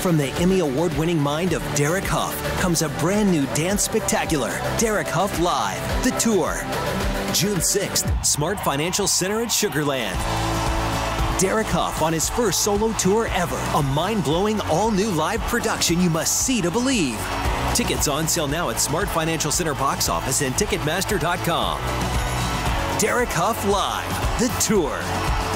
From the Emmy Award winning mind of Derek Hough comes a brand new dance spectacular Derek Hough Live, the tour. June 6th, Smart Financial Center at Sugar Land. Derek Hough on his first solo tour ever. A mind blowing, all new live production you must see to believe. Tickets on sale now at Smart Financial Center box office and Ticketmaster.com. Derek Hough Live, the tour.